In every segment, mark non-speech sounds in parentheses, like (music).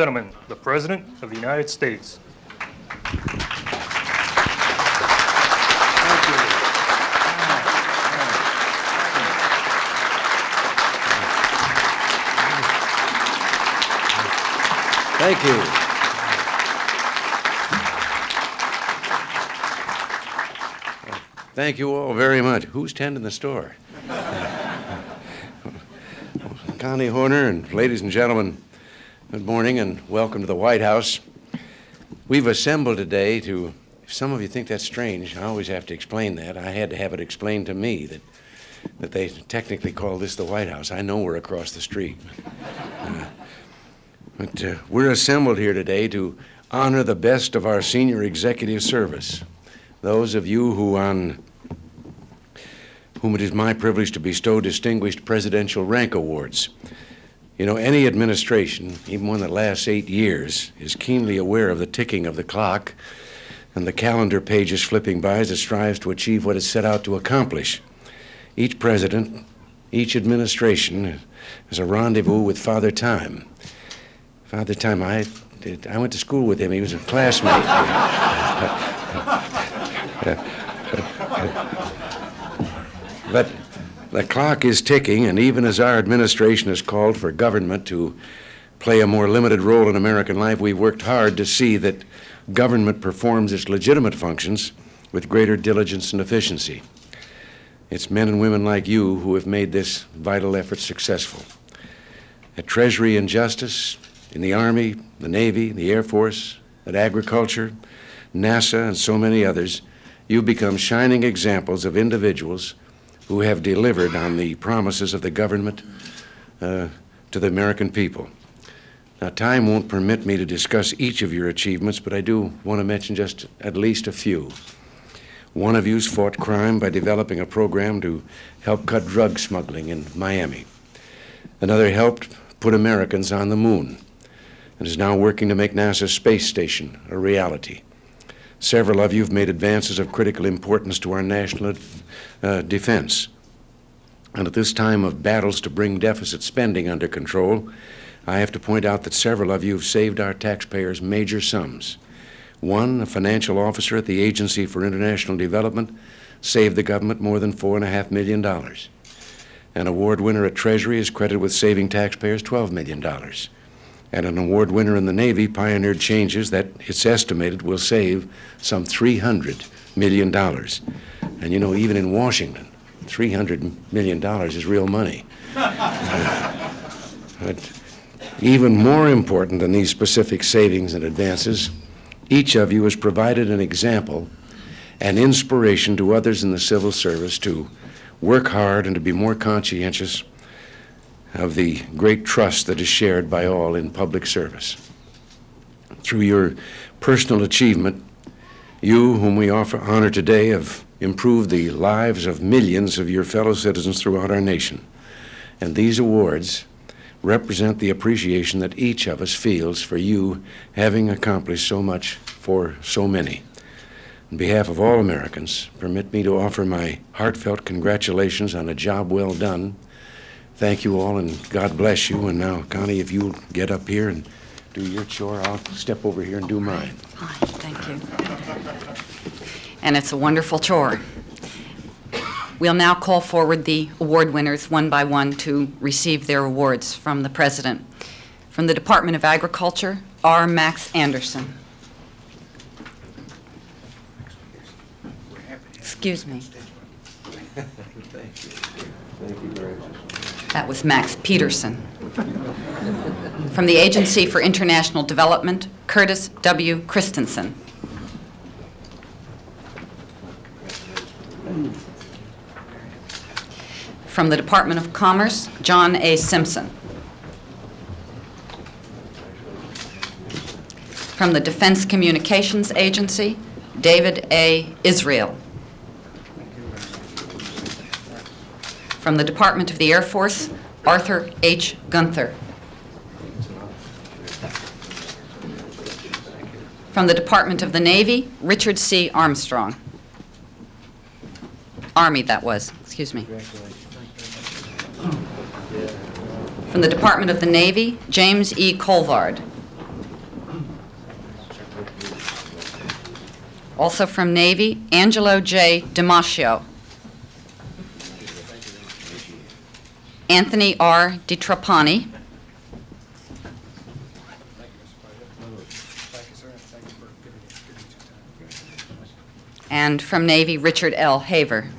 Gentlemen, the President of the United States. Thank you. Thank you all very much. Who's tending the store? (laughs) Connie Horner and ladies and gentlemen, good morning and welcome to the White House. We've assembled today to, if some of you think that's strange, I always have to explain that. I had to have it explained to me that, that they technically call this the White House. I know we're across the street. (laughs) Uh, but uh, we're assembled here today to honor the best of our senior executive service. Those of you who on whom it is my privilege to bestow distinguished presidential rank awards. You know, any administration, even one that lasts eight years, is keenly aware of the ticking of the clock and the calendar pages flipping by as it strives to achieve what it set out to accomplish. Each president, each administration is a rendezvous with Father Time. Father Time, I, did, I went to school with him. He was a classmate. (laughs) but the clock is ticking, and even as our administration has called for government to play a more limited role in American life, we've worked hard to see that government performs its legitimate functions with greater diligence and efficiency. It's men and women like you who have made this vital effort successful. At Treasury and Justice, in the Army, the Navy, the Air Force, at agriculture, NASA, and so many others, you've become shining examples of individuals who have delivered on the promises of the government uh, to the American people. Now, time won't permit me to discuss each of your achievements, but I do want to mention just at least a few. One of you's fought crime by developing a program to help cut drug smuggling in Miami. Another helped put Americans on the moon and is now working to make NASA's space station a reality. Several of you have made advances of critical importance to our national uh, defense. And at this time of battles to bring deficit spending under control, I have to point out that several of you have saved our taxpayers major sums. One, a financial officer at the Agency for International Development, saved the government more than $4.5 million. An award winner at Treasury is credited with saving taxpayers $12 million and an award winner in the Navy pioneered changes that it's estimated will save some $300 million. And you know, even in Washington, $300 million is real money. uh, (laughs) but even more important than these specific savings and advances, each of you has provided an example and inspiration to others in the civil service to work hard and to be more conscientious of the great trust that is shared by all in public service. Through your personal achievement, you, whom we offer honor today, have improved the lives of millions of your fellow citizens throughout our nation. And these awards represent the appreciation that each of us feels for you having accomplished so much for so many. On behalf of all Americans, permit me to offer my heartfelt congratulations on a job well done thank you all, and God bless you. And now, Connie, if you'll get up here and do your chore, I'll step over here and do mine. Fine, thank you. And it's a wonderful chore. We'll now call forward the award winners one by one to receive their awards from the President. From the Department of Agriculture, R. Max Anderson. Excuse me. (laughs) Thank you. Very much. That was Max Peterson. From the Agency for International Development, Curtis W. Christensen. From the Department of Commerce, John A. Simpson. From the Defense Communications Agency, David A. Israel. From the Department of the Air Force, Arthur H. Gunther. From the Department of the Navy, Richard C. Armstrong. Army, that was, excuse me. From the Department of the Navy, James E. Colvard. Also from Navy, Angelo J. Damasio. Anthony R. DiTrapani. And from Navy, Richard L. Haver.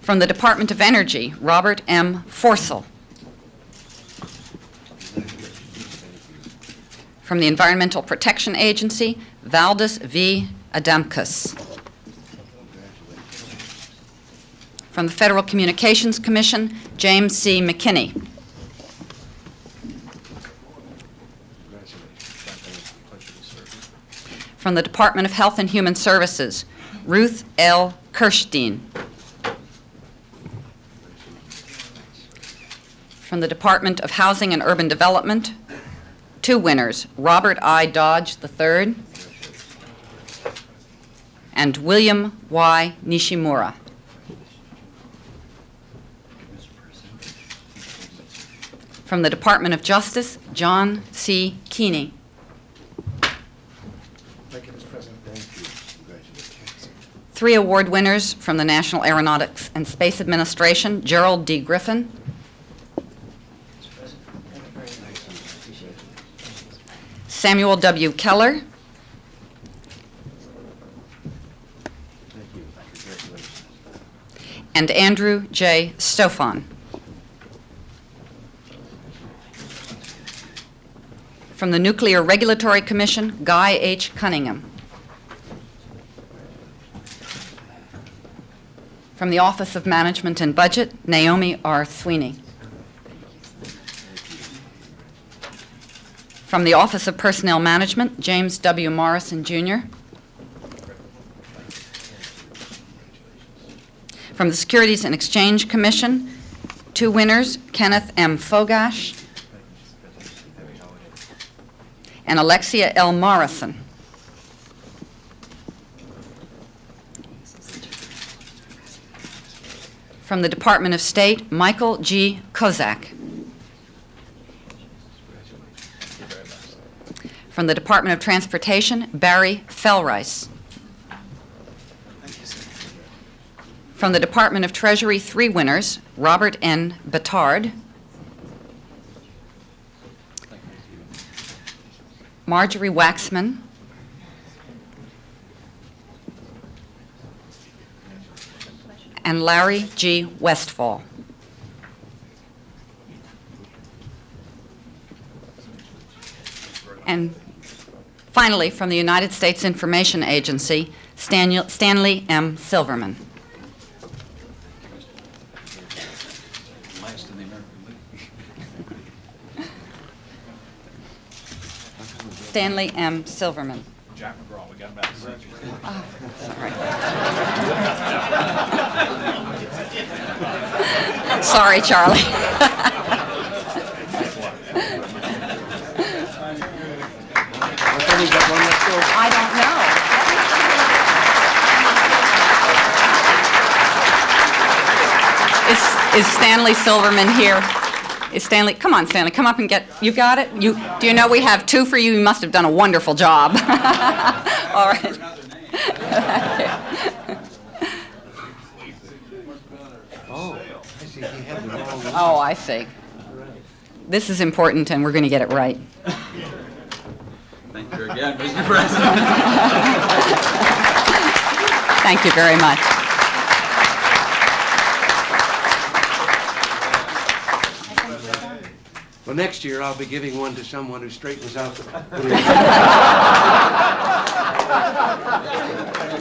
From the Department of Energy, Robert M. Forcel. From the Environmental Protection Agency, Valdis V. Adamkus. From the Federal Communications Commission, James C. McKinney. From the Department of Health and Human Services, Ruth L. Kirschstein. From the Department of Housing and Urban Development, two winners, Robert I. Dodge III and William Y. Nishimura. From the Department of Justice, John C. Keeney. Thank you, Mr. President. Thank you. Three award winners from the National Aeronautics and Space Administration, Gerald D. Griffin, Samuel W. Keller, and Andrew J. Stofan. From the Nuclear Regulatory Commission, Guy H. Cunningham. From the Office of Management and Budget, Naomi R. Sweeney. From the Office of Personnel Management, James W. Morrison, Jr. From the Securities and Exchange Commission, two winners, Kenneth M. Fogash and Alexia L. Morrison. From the Department of State, Michael G. Kozak. From the Department of Transportation, Barry Felrice. From the Department of Treasury, three winners, Robert N. Batard, Margery Waxman, and Larry G. Westfall. And finally, from the United States Information Agency, Stanley M. Silverman. Last in the American League. Stanley M. Silverman. Jack McGraw, we got him back. Oh, sorry, Charlie. Got one left over. I don't know. Is, is Stanley Silverman here? Stanley, come on, Stanley, come up and get, you got it? You, do you know we have two for you? You must have done a wonderful job. (laughs) All right. Oh, I see, he had the wrong one. Oh, I see. This is important, and we're going to get it right. Thank you again, Mr. President. (laughs) Thank you very much. Well, next year I'll be giving one to someone who straightens out the. (laughs)